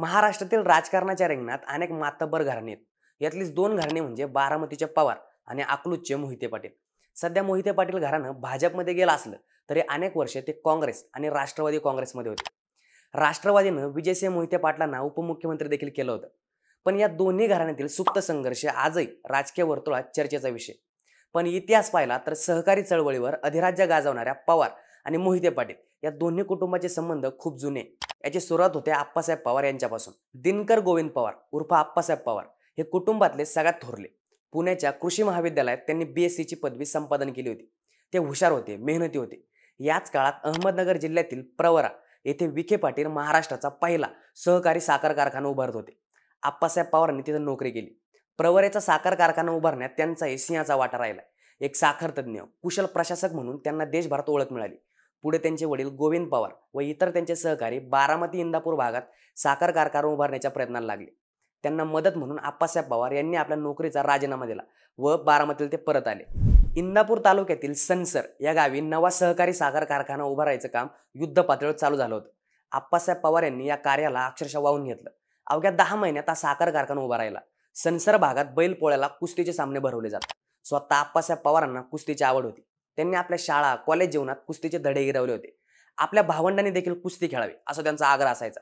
महाराष्ट्रातील राजकारणाच्या रिंगणात अनेक मातब्बर घराणे आहेत. यातलीच दोन घराणे म्हणजे बारामतीचे पवार आणि अकलूजचे मोहिते पाटील. सध्या मोहिते पाटील घराणं भाजपमध्ये गेलं असलं तरी अनेक वर्षे ते काँग्रेस आणि राष्ट्रवादी काँग्रेसमध्ये होते. राष्ट्रवादीनं विजयसिंह मोहिते पाटलांना उपमुख्यमंत्री देखील केलं होतं. पण या दोन्ही घराण्यातील सुप्त संघर्ष आजही राजकीय वर्तुळात चर्चेचा विषय. पण इतिहास पाहिला तर सहकारी चळवळीवर अधिराज्य गाजवणाऱ्या पवार आणि मोहिते पाटील या दोन्ही कुटुंबाचे संबंध खूप जुने. याची सुरुवात होते आप्पासाहेब पवार यांच्यापासून. दिनकर गोविंद पवार उर्फ आप्पासाहेब पवार हे कुटुंबातले सगळ्यात थोरले. पुण्याच्या कृषी महाविद्यालयात त्यांनी बी एस सीची पदवी संपादन केली होती. ते हुशार होते मेहनती होते. याच काळात अहमदनगर जिल्ह्यातील प्रवरा येथे विखे पाटील महाराष्ट्राचा पहिला सहकारी साखर कारखाना उभारत होते. आप्पासाहेब पवारांनी तिथं नोकरी केली. प्रवरेचा साखर कारखाना उभारण्यात त्यांचाही सिंहाचा वाटा राहिला. एक साखर तज्ज्ञ कुशल प्रशासक म्हणून त्यांना देशभरात ओळख मिळाली. पुढे त्यांचे वडील गोविंद पवार व इतर त्यांचे सहकारी बारामती इंदापूर भागात साखर कारखाना उभारण्याच्या प्रयत्नाला लागले. त्यांना मदत म्हणून आप्पासाहेब पवार यांनी आपल्या नोकरीचा राजीनामा दिला व बारामतीला ते परत आले. इंदापूर तालुक्यातील सनसर या गावी नवा सहकारी साखर कारखाना उभारायचं काम युद्ध पातळीवर चालू झालं होतं. आप्पासाहेब पवार यांनी या कार्याला अक्षरशः वाहून घेतलं. अवघ्या दहा महिन्यात हा साखर कारखाना उभा राहिला. सनसर भागात बैल पोळ्याला कुस्तीचे सामने भरवले जातात. स्वतः आप्पासाहेब पवारांना कुस्तीची आवड होती. त्यांनी आपल्या शाळा कॉलेज जीवनात कुस्तीचे धडे गिरवले होते. आपल्या भावंडांनी देखील कुस्ती खेळावी असा त्यांचा आग्रह असायचा.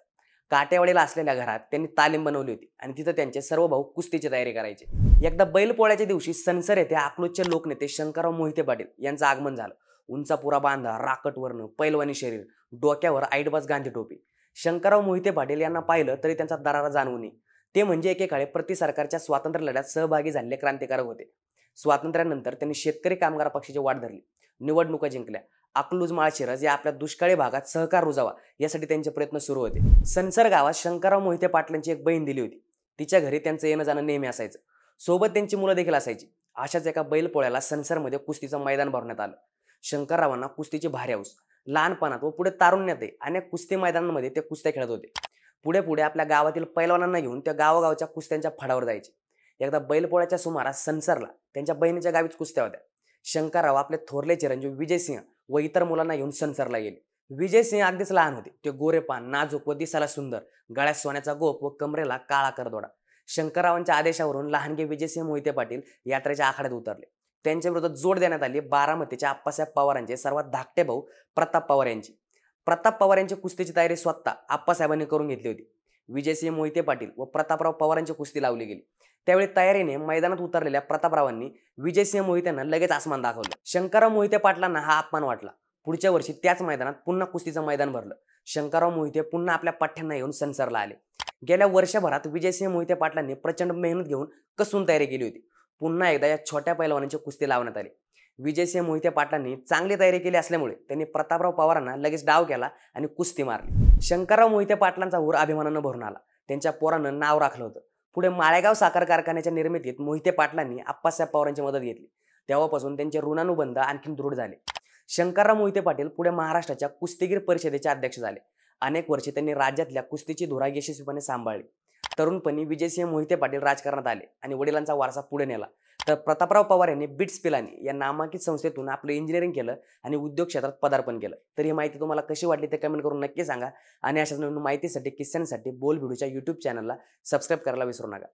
काटेवाडीला असलेल्या घरात त्यांनी तालीम बनवली होती आणि तिथं त्यांचे सर्व भाऊ कुस्तीची तयारी करायचे. एकदा बैलपोळ्याच्या दिवशी सनसर येथे अकलूजचे लोकनेते शंकरराव मोहिते पाटील यांचं आगमन झालं. उंचापुरा बांधा राकट वर्ण पैलवानी शरीर डोक्यावर आईटबाज गांधी टोपी. शंकरराव मोहिते पाटील यांना पाहिलं तरी त्यांचा दरारा जाणवू नये ते म्हणजे एकेकाळी प्रति सरकारच्या स्वातंत्र्य लढ्यात सहभागी झालेले क्रांतिकारक होते. स्वातंत्र्यानंतर त्यांनी शेतकरी कामगार पक्षाची वाट धरली. निवडणुका जिंकल्या. अकलूज माळशिरस या आपल्या दुष्काळी भागात सहकार रुजावा यासाठी त्यांचे प्रयत्न सुरू होते. सनसर गावात शंकरराव मोहिते पाटलांची एक बहीण दिली होती. तिच्या घरी त्यांचं येणं जाणं नेहमी असायचं. सोबत त्यांची मुलं देखील असायची. अशाच एका बैलपोळ्याला सनसरमध्ये कुस्तीचं मैदान भरण्यात आलं. शंकररावांना कुस्तीची भारी हौस. लहानपणात व पुढे तारुण्यात अनेक कुस्ती मैदानांमध्ये ते कुस्त्या खेळत होते. पुढे पुढे आपल्या गावातील पैलवानांना घेऊन त्या गावागावच्या कुस्त्यांच्या फडावर जायचे. एकदा बैलपोळ्याच्या सुमारास सनसरला त्यांच्या बहिणीच्या गावीच कुस्त्या होत्या. शंकरराव आपले थोरले चिरंजीव विजयसिंह व इतर मुलांना येऊन सनसरला गेले. विजयसिंह अगदीच लहान होते. ते गोरेपान नाजूक व दिसाला सुंदर गळ्यात सोन्याचा गोप व कमरेला काळा करदोडा. शंकररावांच्या आदेशावरून लहानगे विजयसिंह मोहिते पाटील यात्रेच्या आखाड्यात उतरले. त्यांच्या विरोधात जोड देण्यात आली बारामतीच्या आप्पासाहेब पवारांचे सर्वात धाकटे भाऊ प्रताप पवार यांची. प्रताप पवार यांची कुस्तीची तयारी स्वतः आप्पासाहेबांनी करून घेतली होती. विजयसिंह मोहिते पाटील व प्रतापराव पवारांची कुस्ती लावली गेली. त्यावेळी तयारीने मैदानात उतरलेल्या प्रतापरावांनी विजयसिंह मोहित्यांना लगेच आसमान दाखवलं. शंकरराव मोहिते पाटलांना हा अपमान वाटला. पुढच्या वर्षी त्याच मैदानात पुन्हा कुस्तीचं मैदान भरलं. शंकरराव मोहिते पुन्हा आपल्या पाठ्यांना येऊन सनसरला आले. गेल्या वर्षभरात विजयसिंह मोहिते पाटलांनी प्रचंड मेहनत घेऊन कसून तयारी केली होती. पुन्हा एकदा या छोट्या पैलवानांची कुस्ती लावण्यात आली. विजयसिंह मोहिते पाटलांनी चांगली तयारी केली असल्यामुळे त्यांनी प्रतापराव पवारांना लगेच डाव केला आणि कुस्ती मारली. शंकरराव मोहिते पाटलांचा ऊर अभिमानानं भरून आला. त्यांच्या पोरानं नाव राखलं होतं. पुढे माळेगाव साखर कारखान्याच्या निर्मितीत मोहिते पाटलांनी आप्पासाहेब पवारांची मदत घेतली. तेव्हापासून त्यांचे ऋणानुबंध आणखी दृढ झाले. शंकरराव मोहिते पाटील पुढे महाराष्ट्राच्या कुस्तीगीर परिषदेचे अध्यक्ष झाले. अनेक वर्षे त्यांनी राज्यातल्या कुस्तीची धुरा यशस्वीपणे सांभाळली. तरुणपणी विजयसिंह मोहिते पाटील राजकारणात आले आणि वडिलांचा वारसा पुढे नेला. तर प्रतापराव पवार यांनी बिट्स पिलानी या नामांकित संस्थेतून आपलं इंजिनिअरिंग केलं आणि उद्योग क्षेत्रात पदार्पण केलं. तर ही माहिती तुम्हाला कशी वाटली ते कमेंट करून नक्की सांगा आणि अशाच नवीन माहितीसाठी किस्स्यांसाठी बोल व्हिडिओच्या यूट्यूब चॅनलला सबस्क्राईब करायला विसरू नका.